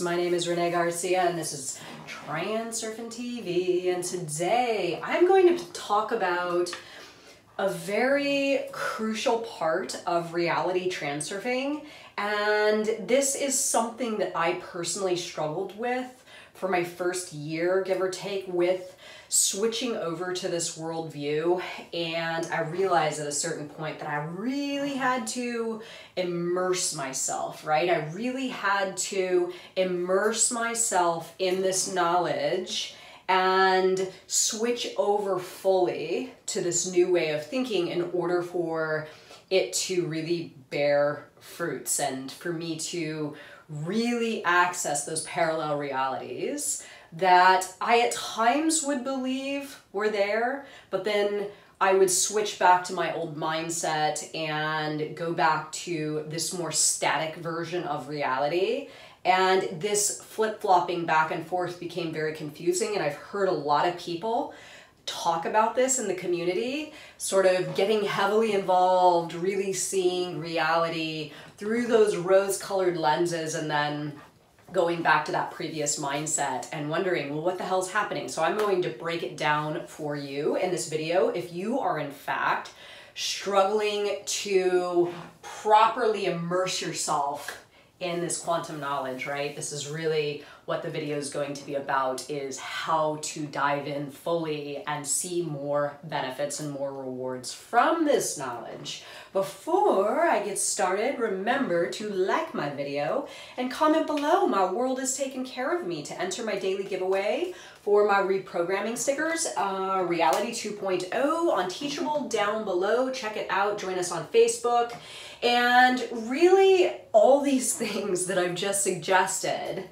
My name is Renee Garcia and this is Transurfing TV. And today I'm going to talk about a very crucial part of reality transurfing. And this is something that I personally struggled with for my first year, give or take, with switching over to this worldview. And I realized at a certain point that I really had to immerse myself, right? I really had to immerse myself in this knowledge and switch over fully to this new way of thinking in order for it to really bear fruits and for me to really access those parallel realities that I at times would believe were there, but then I would switch back to my old mindset and go back to this more static version of reality. And this flip flopping back and forth became very confusing. And I've heard a lot of people talk about this in the community, sort of getting heavily involved, really seeing reality through those rose colored lenses, and then going back to that previous mindset and wondering, well, what the hell's happening? So I'm going to break it down for you in this video. If you are in fact struggling to properly immerse yourself in this quantum knowledge, right? This is really what the video is going to be about is how to dive in fully and see more benefits and more rewards from this knowledge. Before I get started, remember to like my video and comment below. My world is taking care of me to enter my daily giveaway for my reprogramming stickers, uh, Reality 2.0 on Teachable down below. Check it out. Join us on Facebook. And really, all these things that I've just suggested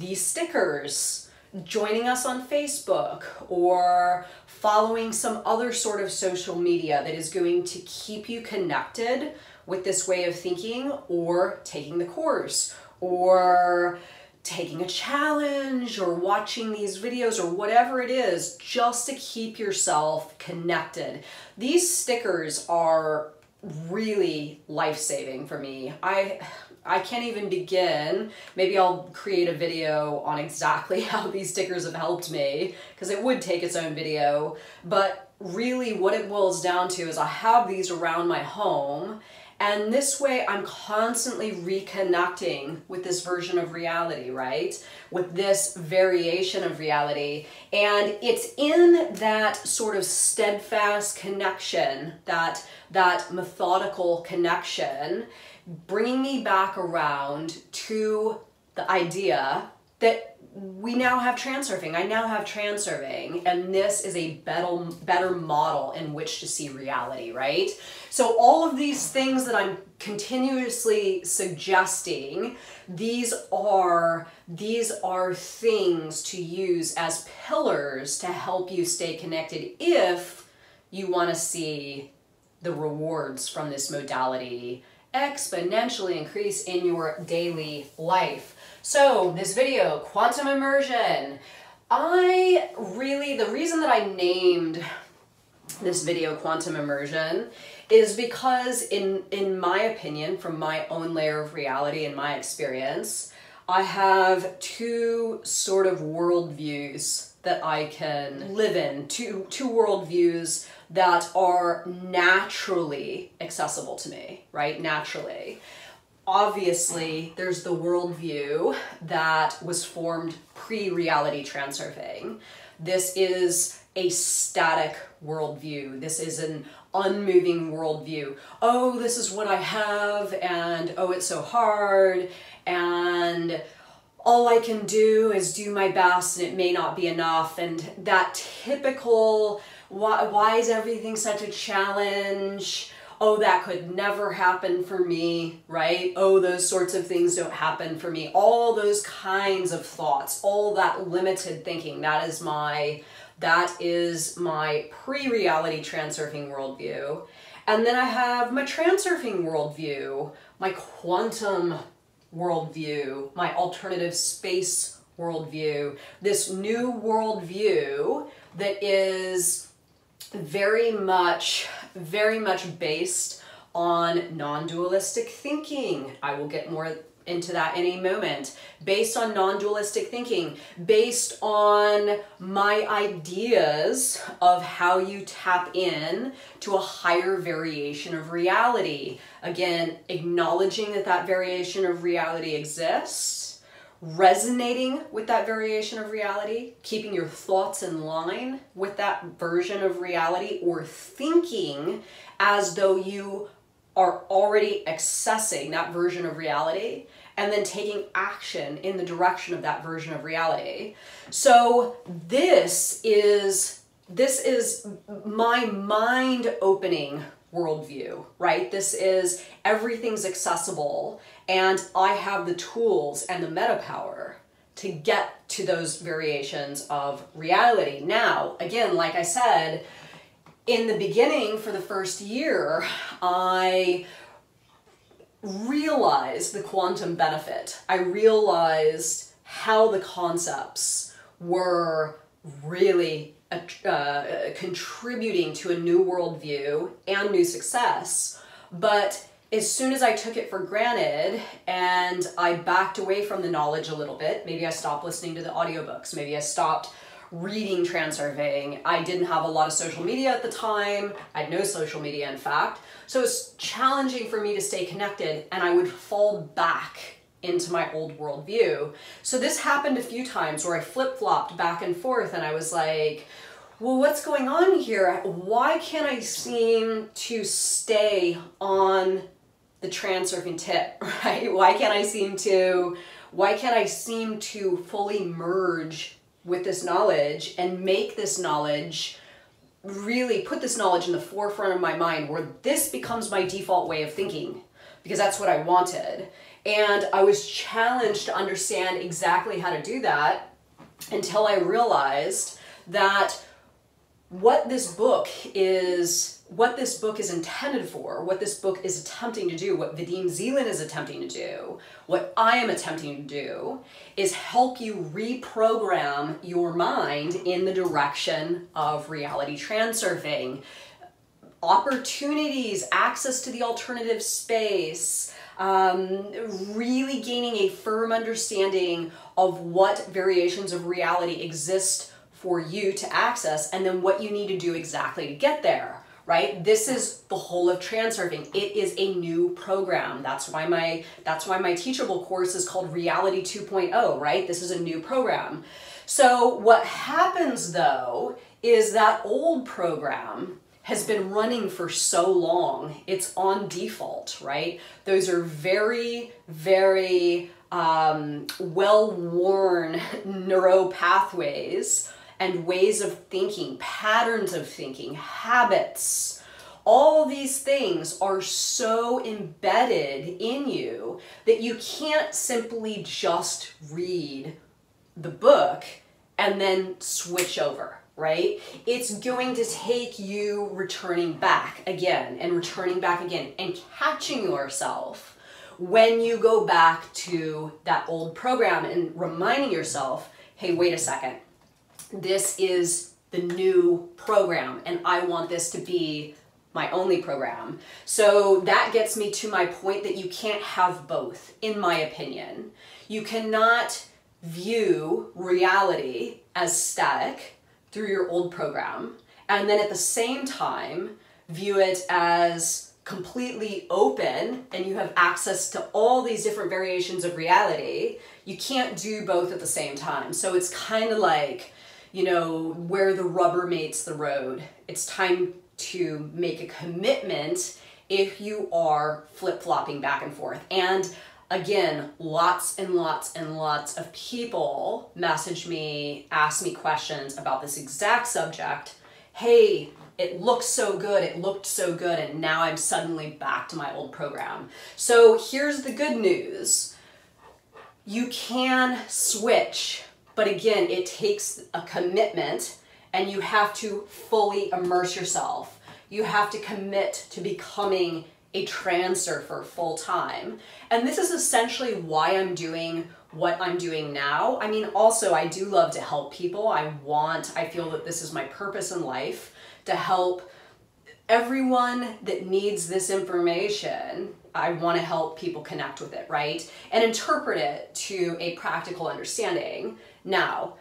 these stickers, joining us on Facebook, or following some other sort of social media that is going to keep you connected with this way of thinking, or taking the course, or taking a challenge or watching these videos or whatever it is just to keep yourself connected. These stickers are really life-saving for me. I I can't even begin. Maybe I'll create a video on exactly how these stickers have helped me because it would take its own video. But really what it boils down to is I have these around my home and this way I'm constantly reconnecting with this version of reality, right? With this variation of reality. And it's in that sort of steadfast connection, that, that methodical connection bringing me back around to the idea that we now have transurfing. I now have transurfing, and this is a better, better model in which to see reality, right? So all of these things that I'm continuously suggesting, these are these are things to use as pillars to help you stay connected if you want to see the rewards from this modality exponentially increase in your daily life. So this video, quantum immersion, I really, the reason that I named this video quantum immersion is because in, in my opinion, from my own layer of reality and my experience, I have two sort of worldviews that I can live in, two, two worldviews that are naturally accessible to me, right? Naturally. Obviously, there's the worldview that was formed pre-reality transurfing. This is a static worldview. This is an unmoving worldview. Oh, this is what I have, and oh, it's so hard, and all I can do is do my best, and it may not be enough. And that typical why, why is everything such a challenge? Oh, that could never happen for me, right? Oh, those sorts of things don't happen for me. All those kinds of thoughts, all that limited thinking, that is my, that is my pre-reality transurfing worldview. And then I have my transurfing worldview, my quantum worldview, my alternative space worldview, this new worldview that is very much, very much based on non dualistic thinking. I will get more into that in a moment. Based on non dualistic thinking, based on my ideas of how you tap in to a higher variation of reality. Again, acknowledging that that variation of reality exists resonating with that variation of reality, keeping your thoughts in line with that version of reality, or thinking as though you are already accessing that version of reality and then taking action in the direction of that version of reality. So this is this is my mind opening worldview, right? This is everything's accessible and I have the tools and the meta power to get to those variations of reality. Now, again, like I said, in the beginning for the first year, I realized the quantum benefit. I realized how the concepts were really uh, contributing to a new worldview and new success. But as soon as I took it for granted and I backed away from the knowledge a little bit, maybe I stopped listening to the audiobooks, maybe I stopped reading transurfing. I didn't have a lot of social media at the time. I had no social media, in fact. So it's challenging for me to stay connected, and I would fall back into my old worldview. So this happened a few times where I flip flopped back and forth, and I was like, well, what's going on here? Why can't I seem to stay on the transurfing tip, right? Why can't I seem to, why can't I seem to fully merge with this knowledge and make this knowledge really put this knowledge in the forefront of my mind where this becomes my default way of thinking because that's what I wanted. And I was challenged to understand exactly how to do that until I realized that what this book is what this book is intended for, what this book is attempting to do, what Vadim Zeland is attempting to do, what I am attempting to do, is help you reprogram your mind in the direction of reality transurfing. Opportunities, access to the alternative space, um, really gaining a firm understanding of what variations of reality exist for you to access, and then what you need to do exactly to get there right? This is the whole of transurfing. It is a new program. That's why my that's why my teachable course is called Reality 2.0, right? This is a new program. So what happens though is that old program has been running for so long. It's on default, right? Those are very very um, well-worn neuro pathways and ways of thinking, patterns of thinking, habits. All these things are so embedded in you that you can't simply just read the book and then switch over, right? It's going to take you returning back again and returning back again and catching yourself when you go back to that old program and reminding yourself, hey, wait a second this is the new program and I want this to be my only program. So that gets me to my point that you can't have both, in my opinion. You cannot view reality as static through your old program and then at the same time view it as completely open and you have access to all these different variations of reality. You can't do both at the same time. So it's kind of like you know, where the rubber meets the road. It's time to make a commitment if you are flip flopping back and forth. And again, lots and lots and lots of people message me, ask me questions about this exact subject. Hey, it looks so good, it looked so good, and now I'm suddenly back to my old program. So here's the good news you can switch but again, it takes a commitment and you have to fully immerse yourself. You have to commit to becoming a transurfer full time. And this is essentially why I'm doing what I'm doing now. I mean, also, I do love to help people. I want, I feel that this is my purpose in life to help everyone that needs this information, I want to help people connect with it, right? And interpret it to a practical understanding. Now,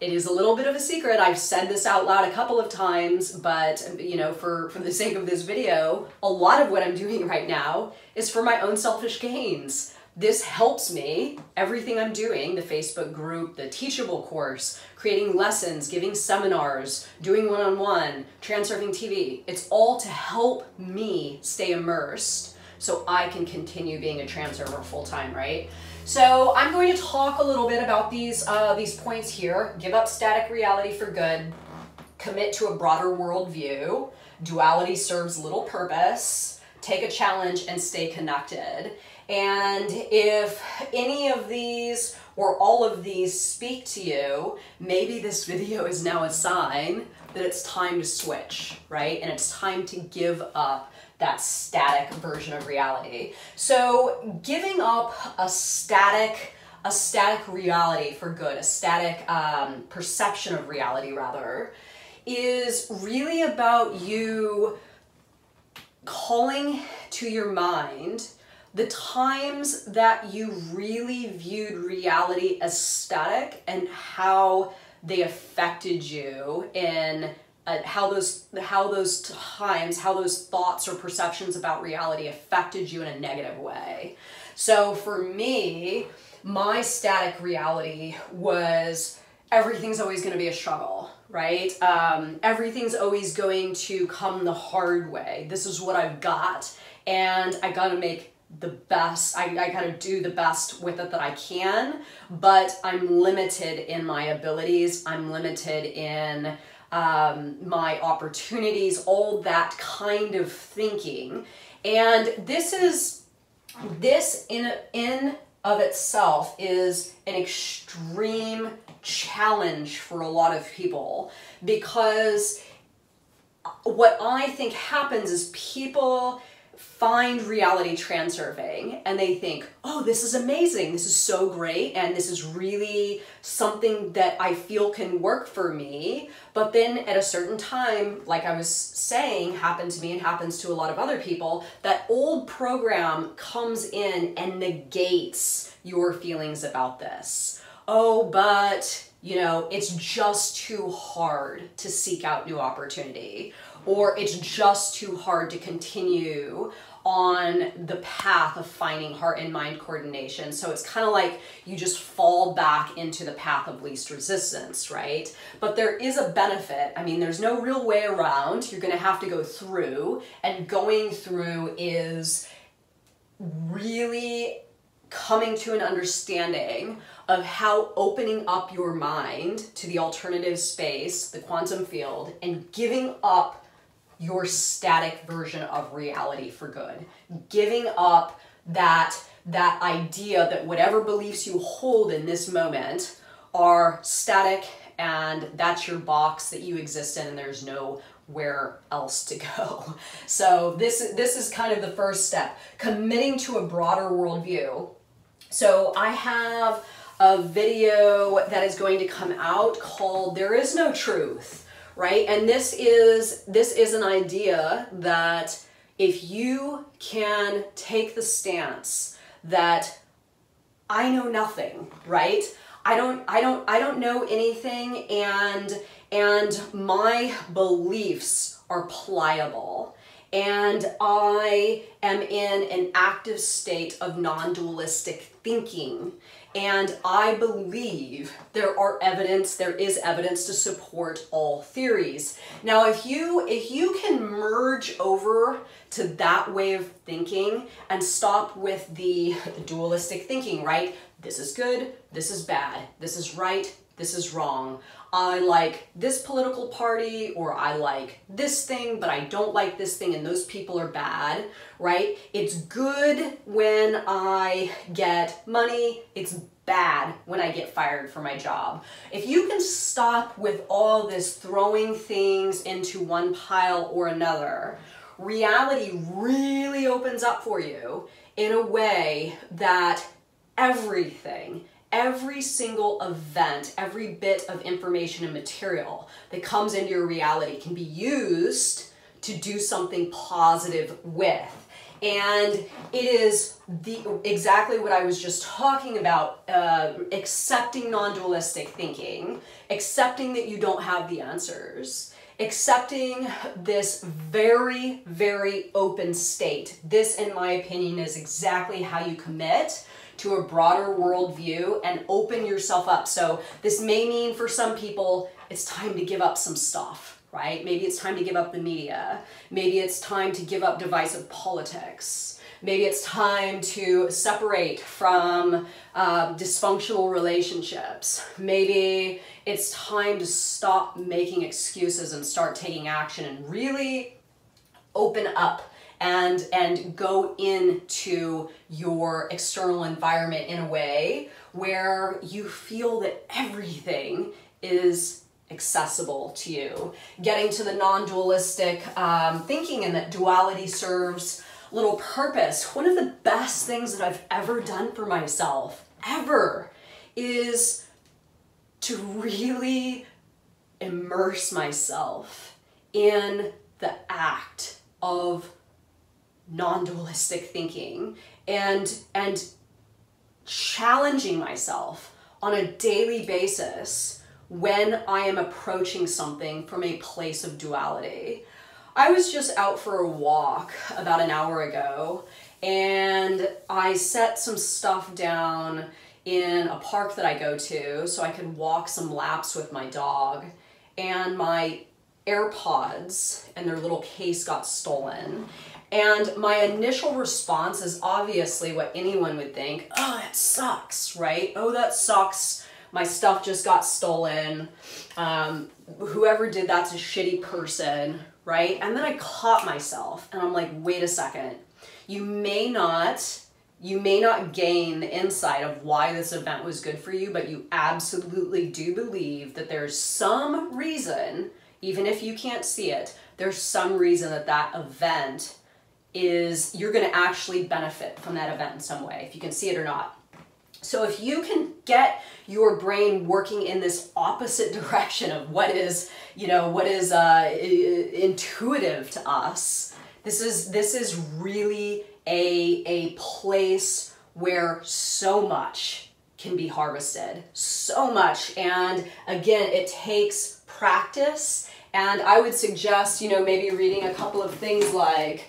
it is a little bit of a secret. I've said this out loud a couple of times, but you know, for, for the sake of this video, a lot of what I'm doing right now is for my own selfish gains. This helps me, everything I'm doing, the Facebook group, the Teachable course, creating lessons, giving seminars, doing one-on-one, Transurfing TV. It's all to help me stay immersed so I can continue being a transurfer full-time, right? So I'm going to talk a little bit about these, uh, these points here. Give up static reality for good, commit to a broader worldview, duality serves little purpose, take a challenge and stay connected. And if any of these or all of these speak to you, maybe this video is now a sign that it's time to switch, right? And it's time to give up that static version of reality. So giving up a static a static reality for good, a static um, perception of reality rather, is really about you calling to your mind the times that you really viewed reality as static and how they affected you in uh, how those how those times how those thoughts or perceptions about reality affected you in a negative way. So for me my static reality was everything's always going to be a struggle right? Um, everything's always going to come the hard way. This is what i've got and i gotta make the best I, I of do the best with it that i can but i'm limited in my abilities. I'm limited in um, my opportunities, all that kind of thinking. And this is, this in, in of itself is an extreme challenge for a lot of people because what I think happens is people find reality transurfing and they think, oh, this is amazing, this is so great, and this is really something that I feel can work for me. But then at a certain time, like I was saying, happened to me and happens to a lot of other people, that old program comes in and negates your feelings about this. Oh, but you know, it's just too hard to seek out new opportunity or it's just too hard to continue on the path of finding heart and mind coordination. So it's kind of like you just fall back into the path of least resistance, right? But there is a benefit. I mean, there's no real way around. You're going to have to go through, and going through is really coming to an understanding of how opening up your mind to the alternative space, the quantum field, and giving up your static version of reality for good. Giving up that that idea that whatever beliefs you hold in this moment are static and that's your box that you exist in and there's no where else to go. So this this is kind of the first step, committing to a broader worldview. So I have a video that is going to come out called There is no truth right? And this is this is an idea that if you can take the stance that I know nothing, right? I don't I don't I don't know anything and and my beliefs are pliable and I am in an active state of non-dualistic thinking and I believe there are evidence, there is evidence to support all theories. Now, if you, if you can merge over to that way of thinking and stop with the dualistic thinking, right? This is good, this is bad, this is right, this is wrong. I like this political party or I like this thing, but I don't like this thing and those people are bad, right? It's good when I get money. It's bad when I get fired for my job. If you can stop with all this throwing things into one pile or another, reality really opens up for you in a way that everything every single event, every bit of information and material that comes into your reality can be used to do something positive with. And it is the exactly what I was just talking about, uh, accepting non-dualistic thinking, accepting that you don't have the answers, accepting this very, very open state. This, in my opinion, is exactly how you commit to a broader worldview and open yourself up. So this may mean for some people, it's time to give up some stuff, right? Maybe it's time to give up the media. Maybe it's time to give up divisive politics. Maybe it's time to separate from uh, dysfunctional relationships. Maybe it's time to stop making excuses and start taking action and really open up and and go into your external environment in a way where you feel that everything is accessible to you. Getting to the non-dualistic um, thinking and that duality serves little purpose. One of the best things that i've ever done for myself ever is to really immerse myself in the act of non-dualistic thinking and and challenging myself on a daily basis when I am approaching something from a place of duality. I was just out for a walk about an hour ago and I set some stuff down in a park that I go to so I could walk some laps with my dog and my AirPods and their little case got stolen and my initial response is obviously what anyone would think oh, that sucks, right? Oh, that sucks. My stuff just got stolen. Um, whoever did that's a shitty person, right? And then I caught myself and I'm like, wait a second. You may not you may not gain the insight of why this event was good for you, but you absolutely do believe that there's some reason, even if you can't see it, there's some reason that that event is you're going to actually benefit from that event in some way, if you can see it or not. So if you can get your brain working in this opposite direction of what is, you know, what is uh, intuitive to us, this is this is really a a place where so much can be harvested, so much, and again, it takes practice. And I would suggest, you know, maybe reading a couple of things like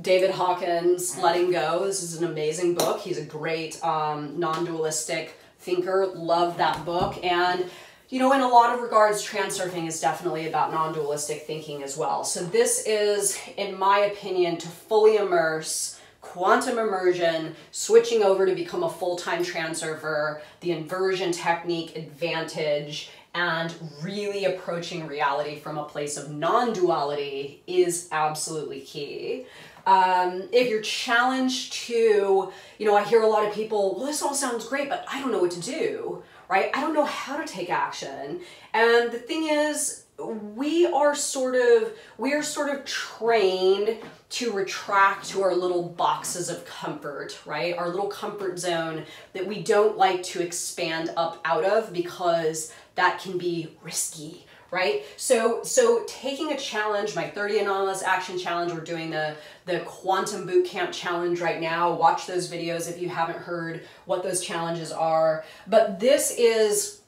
David Hawkins' Letting Go. This is an amazing book. He's a great um, non-dualistic thinker. Love that book. And you know, in a lot of regards, transurfing is definitely about non-dualistic thinking as well. So this is, in my opinion, to fully immerse quantum immersion, switching over to become a full-time transurfer, the inversion technique advantage, and really approaching reality from a place of non-duality is absolutely key. Um, if you're challenged to, you know, I hear a lot of people, well, this all sounds great, but I don't know what to do, right? I don't know how to take action. And the thing is, we are sort of we are sort of trained to retract to our little boxes of comfort right our little comfort zone that we don't like to expand up out of because that can be risky right? So so taking a challenge, my 30 Anomalous Action Challenge, we're doing the, the Quantum Boot Camp Challenge right now. Watch those videos if you haven't heard what those challenges are. But this is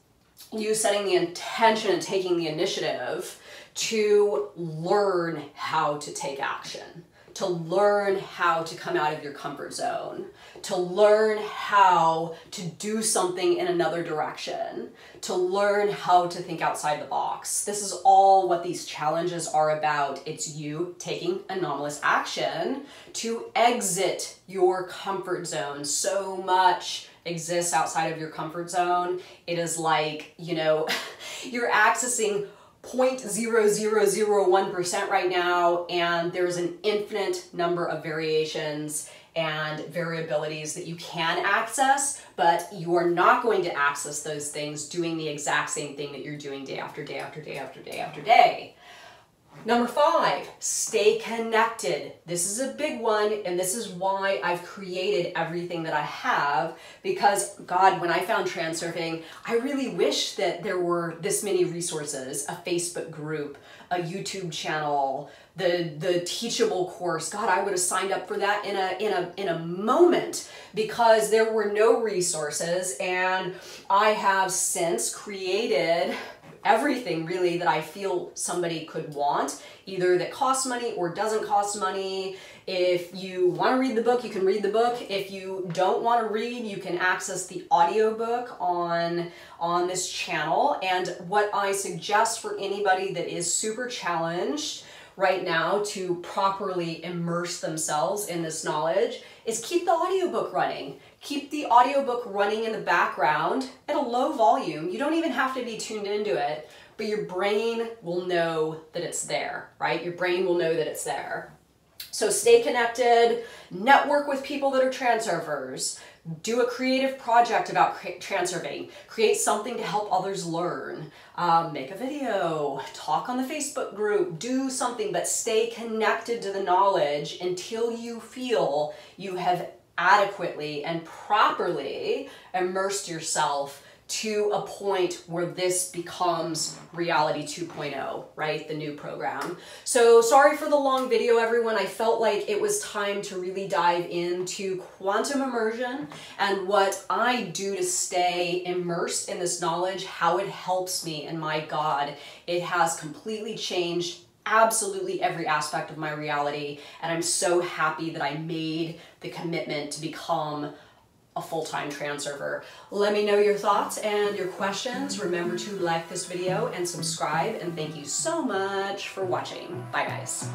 you setting the intention and taking the initiative to learn how to take action to learn how to come out of your comfort zone, to learn how to do something in another direction, to learn how to think outside the box. This is all what these challenges are about. It's you taking anomalous action to exit your comfort zone. So much exists outside of your comfort zone. It is like, you know, you're accessing 0.0001% right now, and there's an infinite number of variations and variabilities that you can access, but you are not going to access those things doing the exact same thing that you're doing day after day after day after day after day. Number five, stay connected. This is a big one, and this is why I've created everything that I have. Because, God, when I found Transurfing, I really wish that there were this many resources a Facebook group, a YouTube channel, the the teachable course god i would have signed up for that in a in a in a moment because there were no resources and i have since created everything really that I feel somebody could want, either that costs money or doesn't cost money. If you want to read the book, you can read the book. If you don't want to read, you can access the audiobook on on this channel. And what I suggest for anybody that is super challenged right now to properly immerse themselves in this knowledge is keep the audiobook running. Keep the audiobook running in the background at a low volume. You don't even have to be tuned into it, but your brain will know that it's there, right? Your brain will know that it's there. So stay connected, network with people that are transurfers, do a creative project about transurfing, create something to help others learn, um, make a video, talk on the Facebook group, do something, but stay connected to the knowledge until you feel you have adequately and properly immersed yourself to a point where this becomes reality 2.0, right? The new program. So sorry for the long video, everyone. I felt like it was time to really dive into quantum immersion and what I do to stay immersed in this knowledge, how it helps me. And my God, it has completely changed absolutely every aspect of my reality. And I'm so happy that I made the commitment to become a full-time transurfer. Let me know your thoughts and your questions. Remember to like this video and subscribe and thank you so much for watching. Bye guys.